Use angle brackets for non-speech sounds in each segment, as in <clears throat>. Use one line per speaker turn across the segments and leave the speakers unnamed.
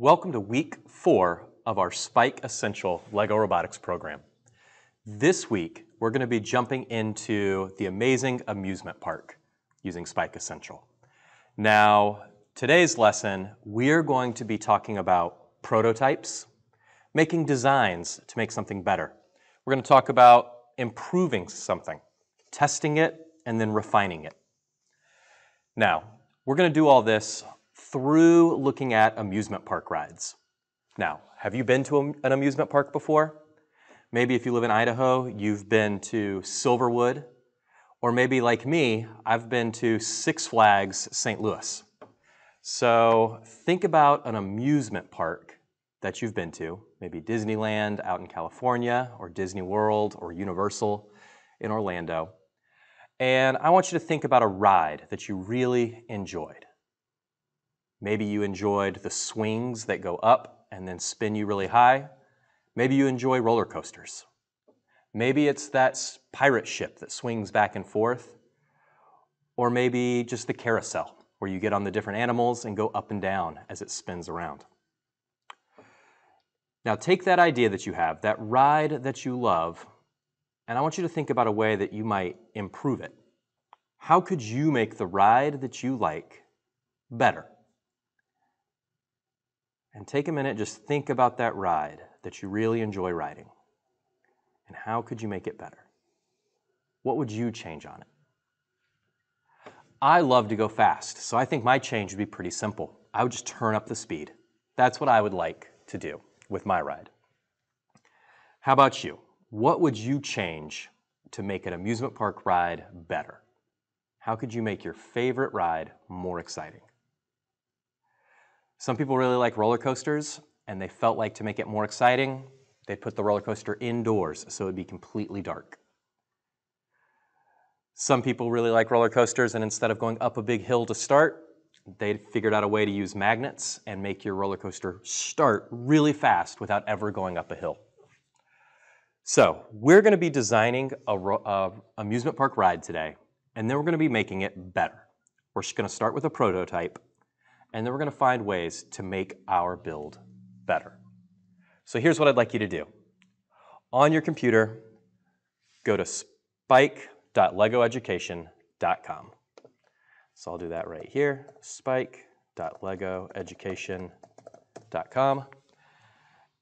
Welcome to week four of our Spike Essential LEGO Robotics program. This week, we're going to be jumping into the amazing amusement park using Spike Essential. Now, today's lesson, we're going to be talking about prototypes, making designs to make something better. We're going to talk about improving something, testing it, and then refining it. Now, we're going to do all this through looking at amusement park rides. Now, have you been to an amusement park before? Maybe if you live in Idaho, you've been to Silverwood, or maybe like me, I've been to Six Flags St. Louis. So think about an amusement park that you've been to, maybe Disneyland out in California, or Disney World, or Universal in Orlando. And I want you to think about a ride that you really enjoyed. Maybe you enjoyed the swings that go up and then spin you really high. Maybe you enjoy roller coasters. Maybe it's that pirate ship that swings back and forth. Or maybe just the carousel, where you get on the different animals and go up and down as it spins around. Now take that idea that you have, that ride that you love, and I want you to think about a way that you might improve it. How could you make the ride that you like better? And take a minute, just think about that ride that you really enjoy riding. And how could you make it better? What would you change on it? I love to go fast, so I think my change would be pretty simple. I would just turn up the speed. That's what I would like to do with my ride. How about you? What would you change to make an amusement park ride better? How could you make your favorite ride more exciting? Some people really like roller coasters, and they felt like to make it more exciting, they put the roller coaster indoors so it would be completely dark. Some people really like roller coasters, and instead of going up a big hill to start, they figured out a way to use magnets and make your roller coaster start really fast without ever going up a hill. So, we're going to be designing a, a amusement park ride today, and then we're going to be making it better. We're just going to start with a prototype and then we're going to find ways to make our build better. So here's what I'd like you to do. On your computer, go to spike.legoeducation.com. So I'll do that right here, spike.legoeducation.com.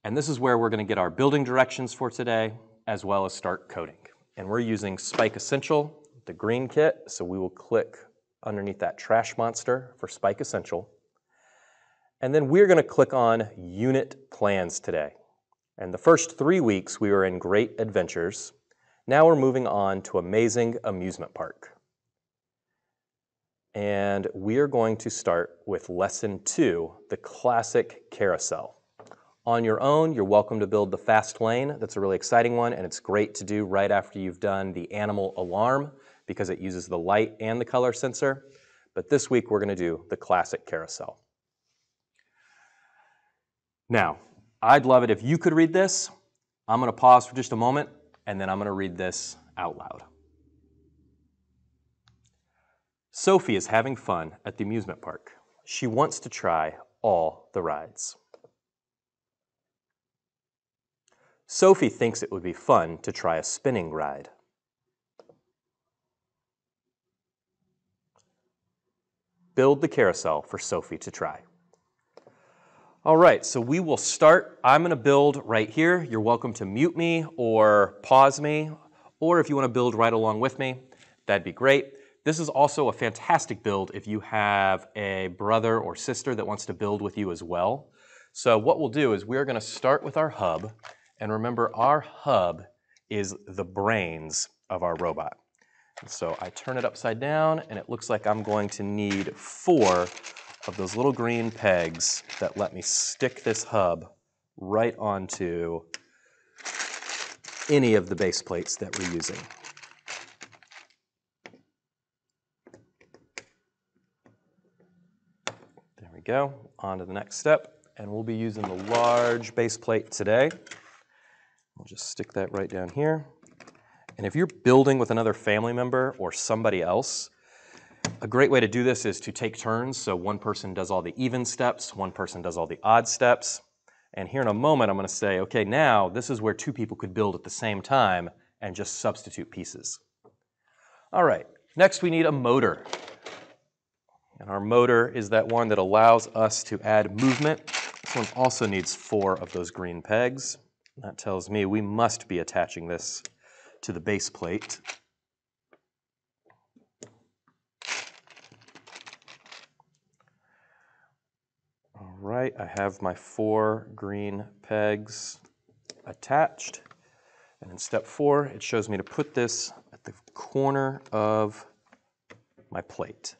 And this is where we're going to get our building directions for today, as well as start coding. And we're using Spike Essential, the green kit, so we will click underneath that trash monster for Spike Essential. And then we're going to click on Unit Plans today. And the first three weeks we were in Great Adventures. Now we're moving on to Amazing Amusement Park. And we are going to start with Lesson 2, the Classic Carousel. On your own, you're welcome to build the fast lane. That's a really exciting one, and it's great to do right after you've done the animal alarm because it uses the light and the color sensor. But this week, we're going to do the classic carousel. Now, I'd love it if you could read this. I'm going to pause for just a moment, and then I'm going to read this out loud. Sophie is having fun at the amusement park. She wants to try all the rides. Sophie thinks it would be fun to try a spinning ride. Build the carousel for Sophie to try. All right, so we will start. I'm going to build right here. You're welcome to mute me or pause me, or if you want to build right along with me, that'd be great. This is also a fantastic build if you have a brother or sister that wants to build with you as well. So what we'll do is we're going to start with our hub, and remember our hub is the brains of our robot. So I turn it upside down, and it looks like I'm going to need four of those little green pegs that let me stick this hub right onto any of the base plates that we're using. There we go, on to the next step. And we'll be using the large base plate today. We'll just stick that right down here. And if you're building with another family member or somebody else, A great way to do this is to take turns. So one person does all the even steps, one person does all the odd steps. And here in a moment, I'm going to say, okay, now this is where two people could build at the same time and just substitute pieces. All right, next we need a motor. And our motor is that one that allows us to add movement. This one also needs four of those green pegs. That tells me we must be attaching this to the base plate. All right, I have my four green pegs attached. And in step four, it shows me to put this at the corner of my plate.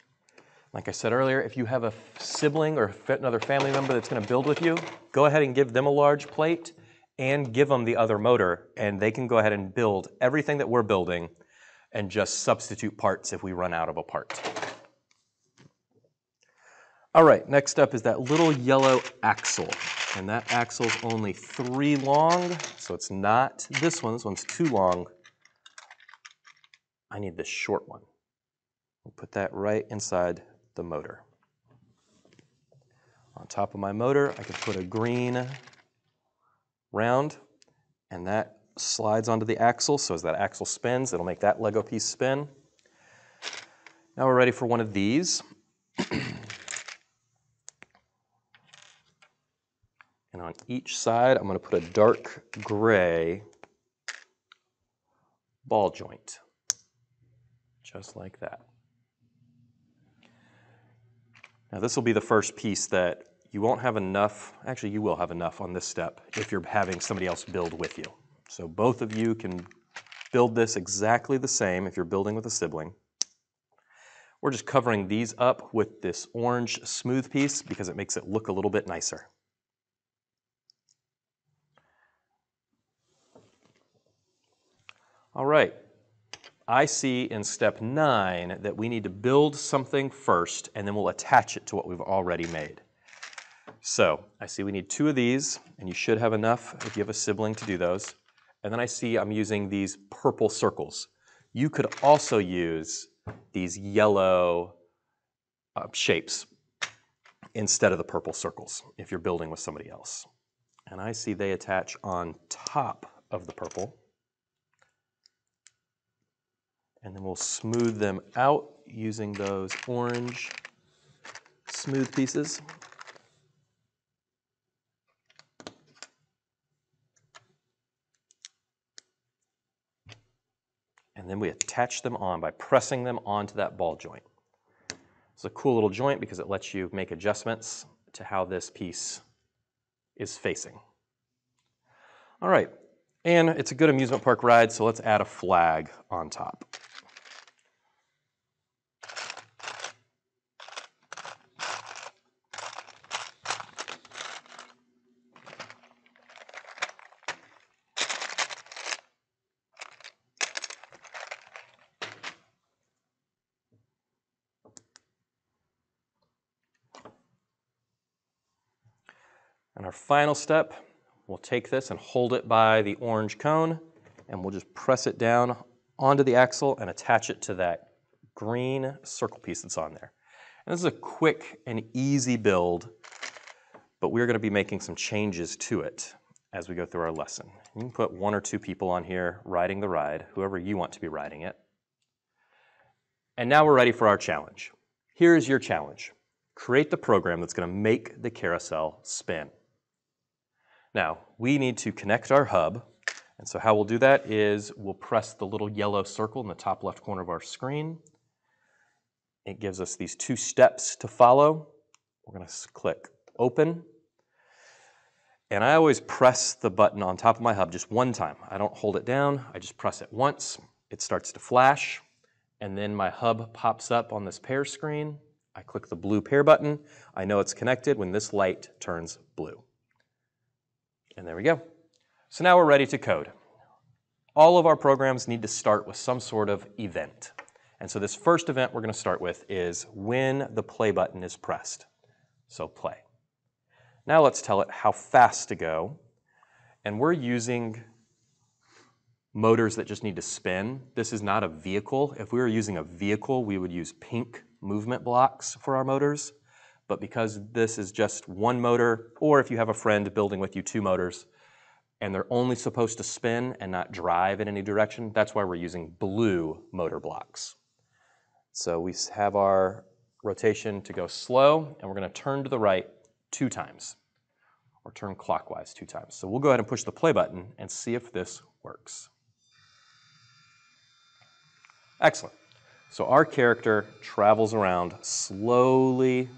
Like I said earlier, if you have a sibling or another family member that's going to build with you, go ahead and give them a large plate and give them the other motor, and they can go ahead and build everything that we're building and just substitute parts if we run out of a part. All right, next up is that little yellow axle. And that axle's only three long, so it's not this one. This one's too long. I need this short one. We'll put that right inside the motor. On top of my motor, I can put a green round, and that slides onto the axle. So as that axle spins, it'll make that Lego piece spin. Now we're ready for one of these. <clears throat> And on each side, I'm going to put a dark gray ball joint, just like that. Now this will be the first piece that you won't have enough, actually you will have enough on this step if you're having somebody else build with you. So both of you can build this exactly the same if you're building with a sibling. We're just covering these up with this orange smooth piece because it makes it look a little bit nicer. All right. I see in step nine that we need to build something first and then we'll attach it to what we've already made. So I see we need two of these and you should have enough if you have a sibling to do those. And then I see I'm using these purple circles. You could also use these yellow uh, shapes instead of the purple circles if you're building with somebody else. And I see they attach on top of the purple and then we'll smooth them out using those orange smooth pieces. And then we attach them on by pressing them onto that ball joint. It's a cool little joint because it lets you make adjustments to how this piece is facing. All right, and it's a good amusement park ride, so let's add a flag on top. Our final step, we'll take this and hold it by the orange cone, and we'll just press it down onto the axle and attach it to that green circle piece that's on there. And this is a quick and easy build, but we're gonna be making some changes to it as we go through our lesson. You can put one or two people on here riding the ride, whoever you want to be riding it. And now we're ready for our challenge. Here's your challenge. Create the program that's gonna make the carousel spin. Now, we need to connect our hub. And so how we'll do that is we'll press the little yellow circle in the top left corner of our screen. It gives us these two steps to follow. We're going to click open. And I always press the button on top of my hub just one time. I don't hold it down. I just press it once. It starts to flash. And then my hub pops up on this pair screen. I click the blue pair button. I know it's connected when this light turns blue. And there we go. So now we're ready to code. All of our programs need to start with some sort of event. And so this first event we're going to start with is when the play button is pressed. So play. Now let's tell it how fast to go. And we're using motors that just need to spin. This is not a vehicle. If we were using a vehicle, we would use pink movement blocks for our motors. But because this is just one motor, or if you have a friend building with you two motors, and they're only supposed to spin and not drive in any direction, that's why we're using blue motor blocks. So we have our rotation to go slow, and we're gonna turn to the right two times, or turn clockwise two times. So we'll go ahead and push the play button and see if this works. Excellent. So our character travels around slowly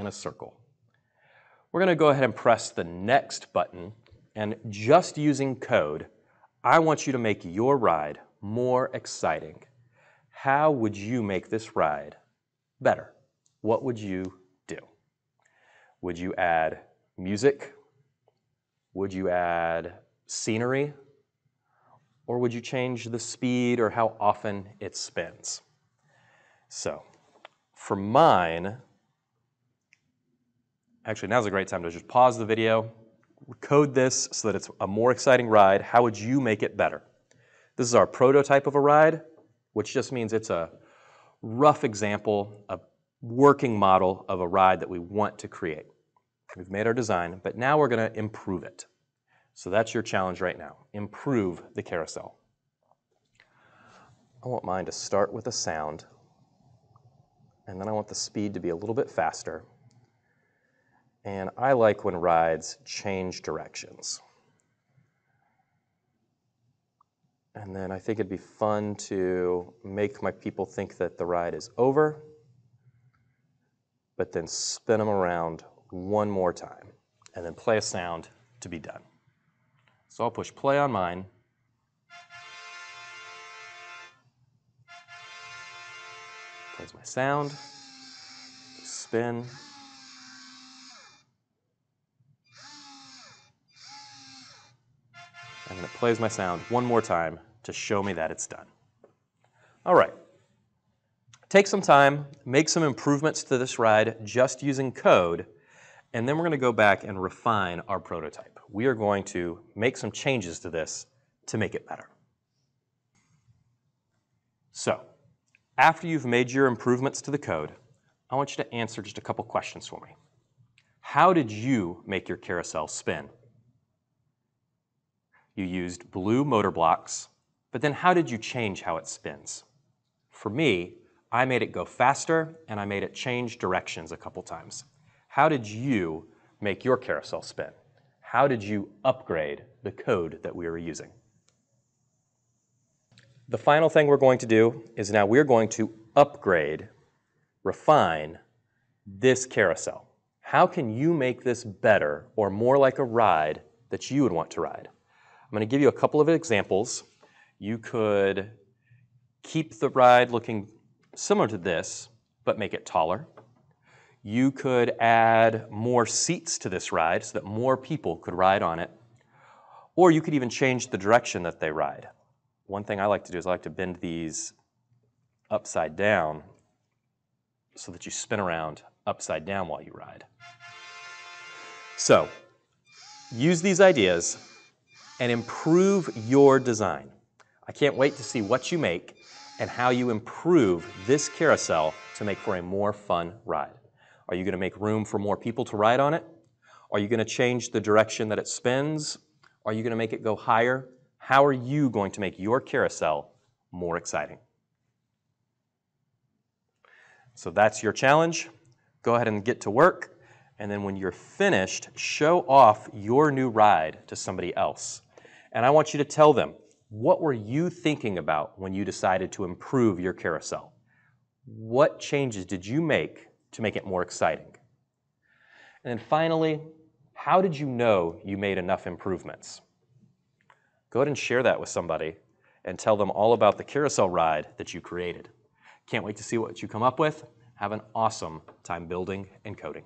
in a circle. We're gonna go ahead and press the next button, and just using code, I want you to make your ride more exciting. How would you make this ride better? What would you do? Would you add music? Would you add scenery? Or would you change the speed or how often it spins? So, for mine, actually now's a great time to just pause the video, code this so that it's a more exciting ride. How would you make it better? This is our prototype of a ride, which just means it's a rough example, a working model of a ride that we want to create. We've made our design, but now we're going to improve it. So that's your challenge right now. Improve the carousel. I want mine to start with a sound, and then I want the speed to be a little bit faster. And I like when rides change directions. And then I think it'd be fun to make my people think that the ride is over, but then spin them around one more time, and then play a sound to be done. So I'll push play on mine. Plays my sound, spin. And then it plays my sound one more time to show me that it's done. All right. Take some time, make some improvements to this ride just using code, and then we're going to go back and refine our prototype. We are going to make some changes to this to make it better. So, after you've made your improvements to the code, I want you to answer just a couple questions for me. How did you make your carousel spin? You used blue motor blocks, but then how did you change how it spins? For me, I made it go faster and I made it change directions a couple times. How did you make your carousel spin? How did you upgrade the code that we were using? The final thing we're going to do is now we're going to upgrade, refine this carousel. How can you make this better or more like a ride that you would want to ride? I'm going to give you a couple of examples. You could keep the ride looking similar to this, but make it taller. You could add more seats to this ride so that more people could ride on it. Or you could even change the direction that they ride. One thing I like to do is I like to bend these upside down so that you spin around upside down while you ride. So, use these ideas and improve your design. I can't wait to see what you make and how you improve this carousel to make for a more fun ride. Are you going to make room for more people to ride on it? Are you going to change the direction that it spins? Are you going to make it go higher? How are you going to make your carousel more exciting? So that's your challenge. Go ahead and get to work. And then when you're finished, show off your new ride to somebody else. And I want you to tell them, what were you thinking about when you decided to improve your carousel? What changes did you make to make it more exciting? And then finally, how did you know you made enough improvements? Go ahead and share that with somebody and tell them all about the carousel ride that you created. Can't wait to see what you come up with. Have an awesome time building and coding.